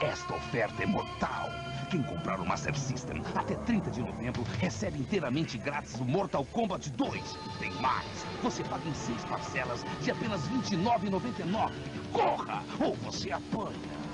Esta oferta é mortal. Quem comprar o Master System até 30 de novembro recebe inteiramente grátis o Mortal Kombat 2. Tem mais. Você paga em seis parcelas de apenas R$ 29,99. Corra ou você apanha.